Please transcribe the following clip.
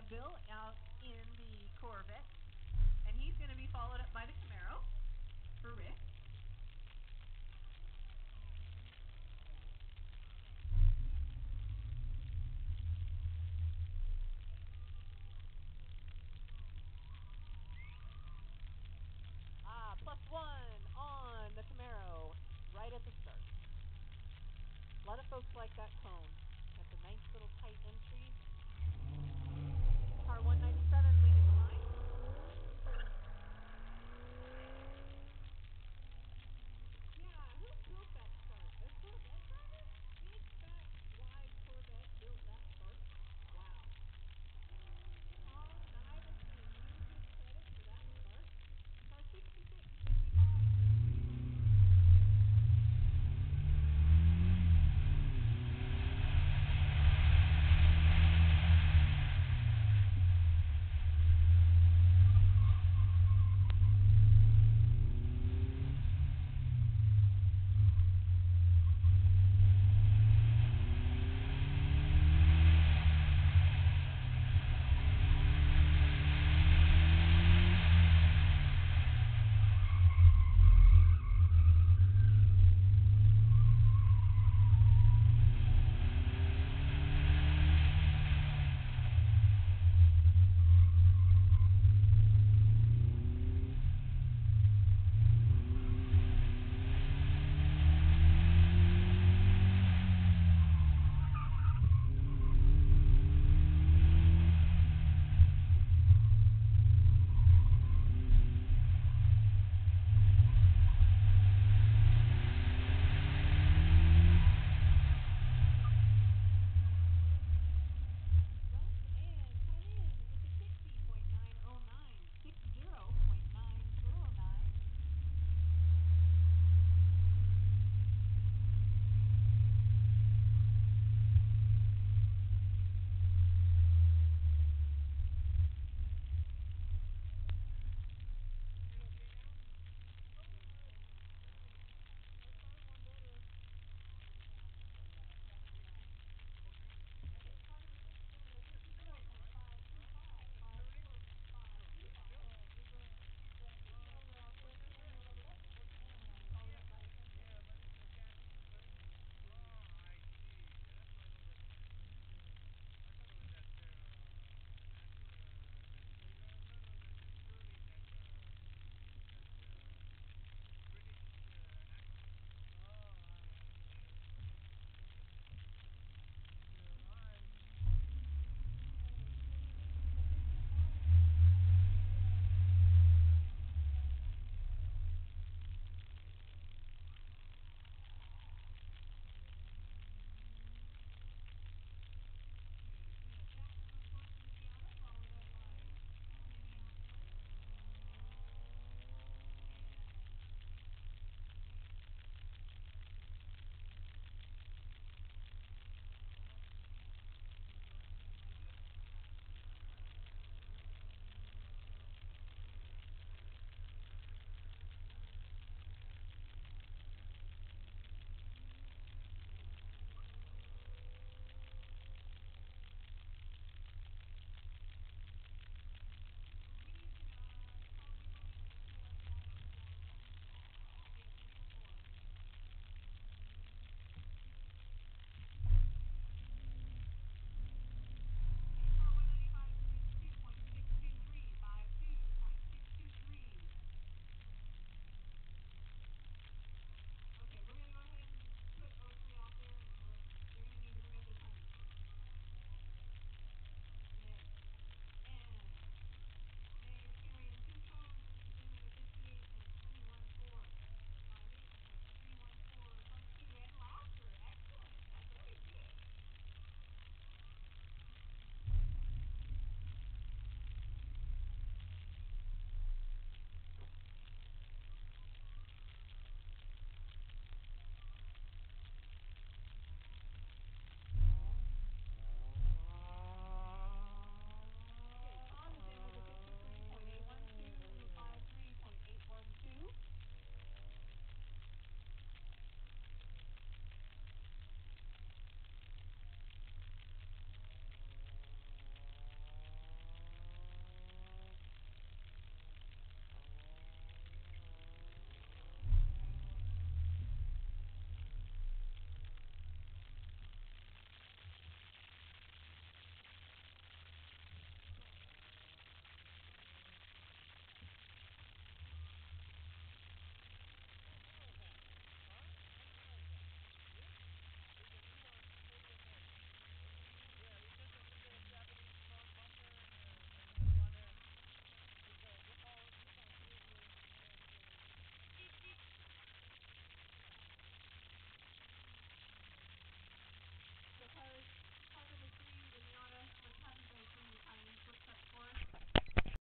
have Bill out in the Corvette, and he's going to be followed up by the Camaro for Rick.